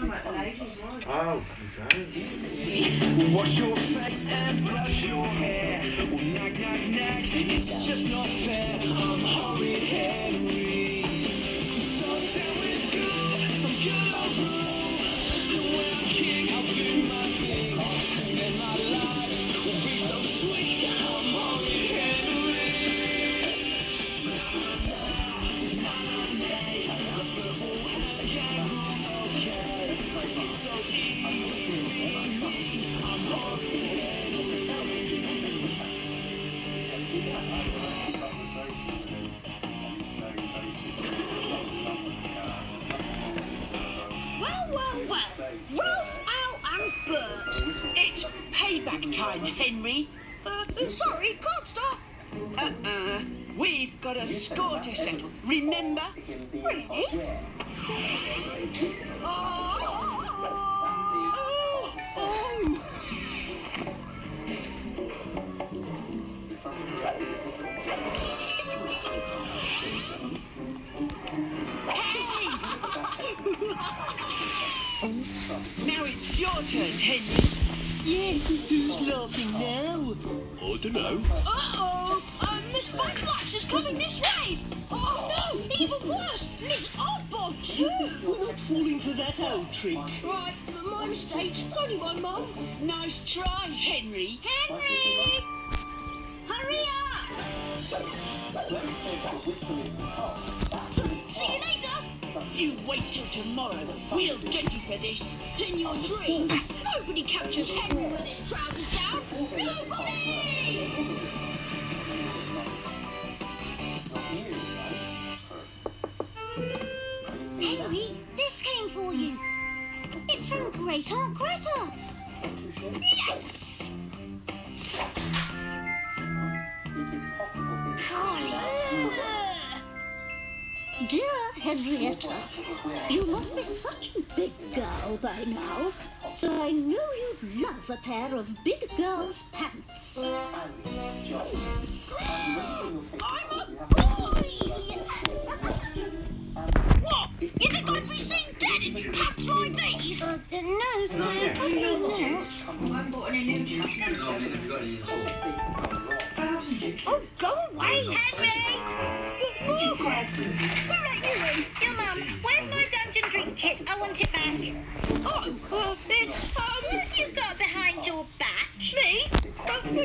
Oh, so. Wash your face and brush your hair. Well, nag, nag, nag, it's just not fair. I'm horrid Henry. Time, Henry. Uh, uh, sorry, can't stop. Uh-uh. We've got a score to settle, remember? Really? Oh, oh, I don't know. Uh-oh! Uh, Miss Backflash is coming this way! Oh no! Even worse! Miss Oddbod too! We're not falling for that old trick. Right, my mistake. It's only my mum. Nice try, Henry. Henry! Hurry up! See you wait till tomorrow. We'll get you for this. In your dreams, nobody captures Henry with his trousers down! Nobody! Henry, this came for you. It's from Great Aunt Greta. Yes! Golly. Dear Henrietta, you must be such a big girl by now, so I know you'd love a pair of big girl's pants. I'm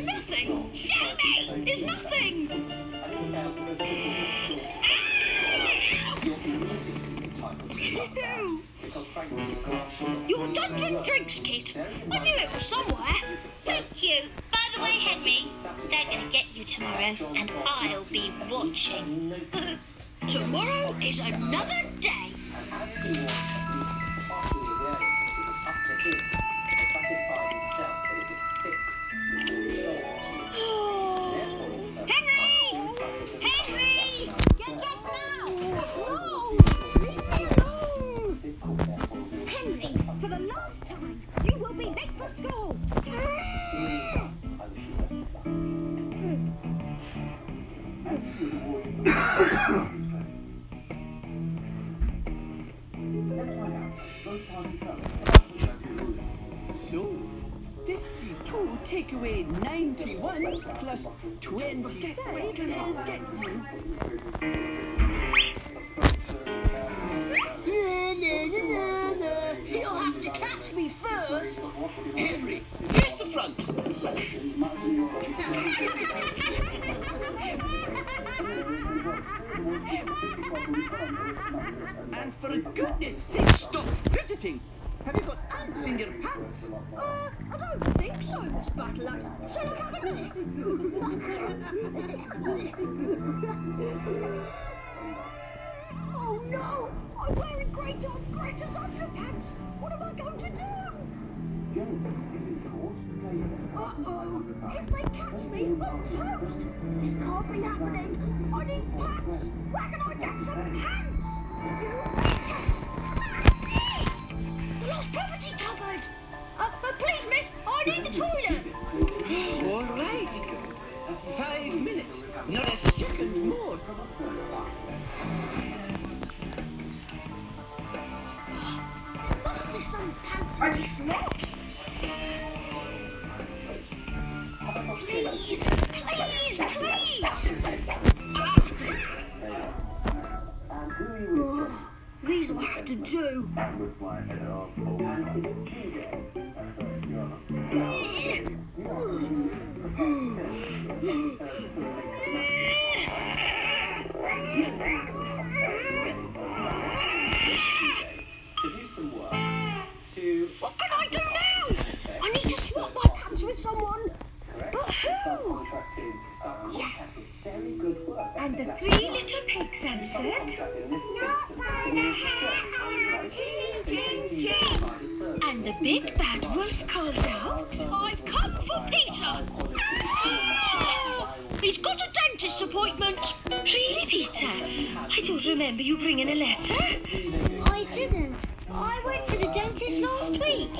Nothing. Show me! It's nothing. Your dungeon drinks kit. I knew it was somewhere. Thank you. By the way, Henry, they're going to get you tomorrow, and I'll be watching. Tomorrow is another day. 52 take away 91 plus 25 is get you. You'll have to catch me first. Henry, here's the front. And for goodness sake, stop fidgeting. Have you got ants in your pants? Uh, I don't think so, Miss Battleaxe. Shall I have a look? oh no! I'm wearing Great Aunt Greta's underpants. What am I going to do? Uh-oh! If they catch me, I'm toast! This can't be happening! I need pants! Where can I get some pants? Five minutes. Not a second more. Must be my pants and my slot. Please, please, please. Oh, these will have to do. To What can I do now? I need to swap my pants with someone. But who? Yes. And the three little pigs answered. Not my house. And the big bad Peter? I don't remember you bringing a letter. I didn't. I went to the dentist last week.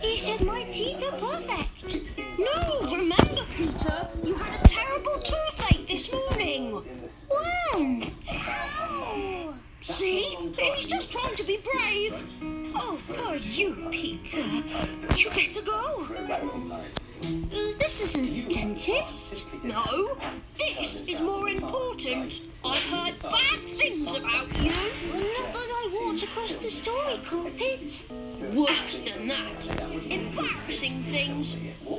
He said my teeth are perfect. No, remember, Peter, you had a terrible toothache this morning. See? He's just trying to be brave. Oh, are you, Peter? You better go. This isn't the dentist. No, this is more important. I've heard bad things about you. Not that I walked across the story carpet. Worse than that. Embarrassing things.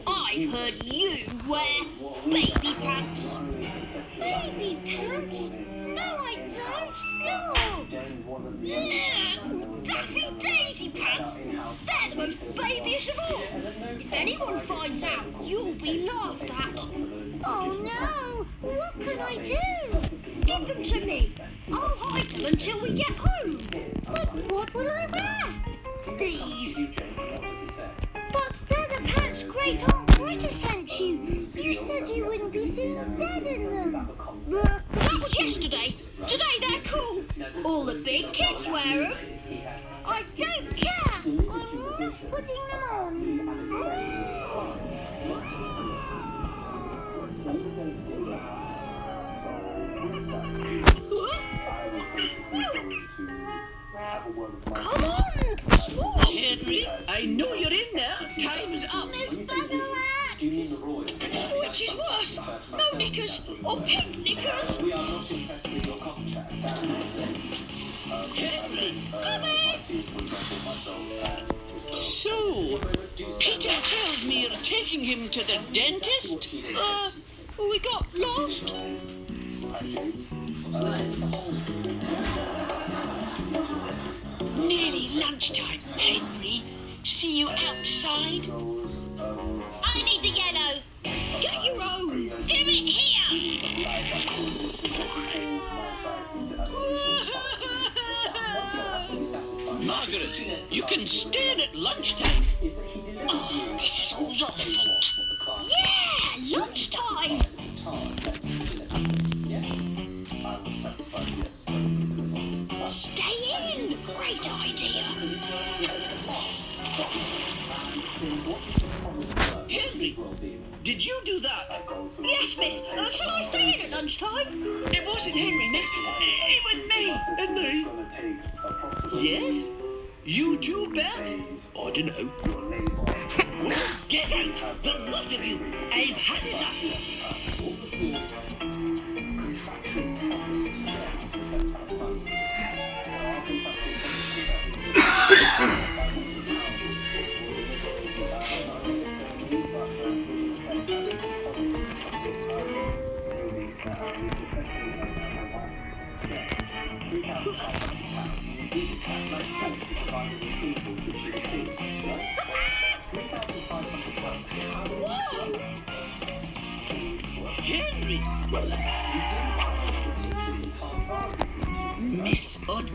I've heard you wear baby pants. Baby pants? No, I don't. No. Yeah, Daffy Daisy pants. They're the most babyish of all. If anyone finds out, you'll be laughed at. Oh no! What can I do? Give them to me. I'll hide them until we get home. But what will I wear? These. But they're the pants great Aunt Greta sent you. You said you wouldn't be seen dead in them. That was yesterday. Today they're cool. All the big kids wear them. I don't care. I'm not putting them on. Come on! Henry, I know you're in there. Time's up. Miss Beverlack! Which is worse? No knickers or pink knickers? So Peter tells me you're taking him to the dentist. Uh, we got lost. Nearly lunchtime, Henry. See you outside. I need the you can stay in at lunchtime. Oh, this is all your fault. Yeah, lunchtime. Stay in. Great idea. Henry, did you do that? Yes, miss. Uh, shall I stay in at lunchtime? It wasn't Henry, miss. It was me. And me. Yes? You too, Bert? I don't know. Get out, the lot of you. I've had enough.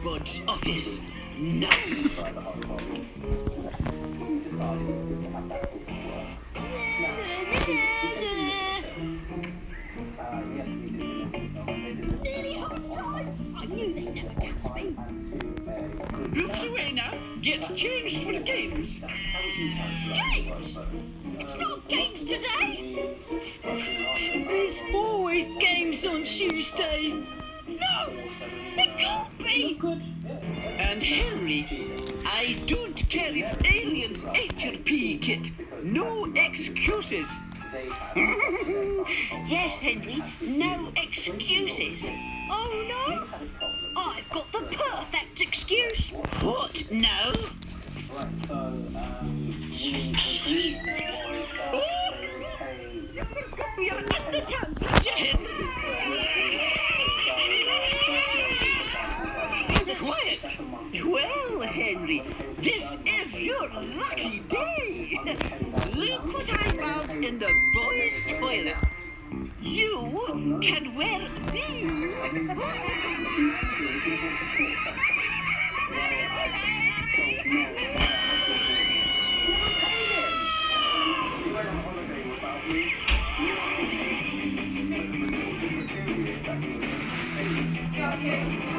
Never catch me. Looks away now. Get changed for the games. Games? It's not games today. There's always games on Tuesday. No, it can't be. And Henry, I don't care if aliens ate your PE kit. No excuses. Yes, Henry, no excuses. Oh no! I've got the perfect excuse. What? No? Right, so um, we agreed You're at the Quiet! Well, Henry, this is your lucky day. Look what I found in the boys' toilets. You can wear This program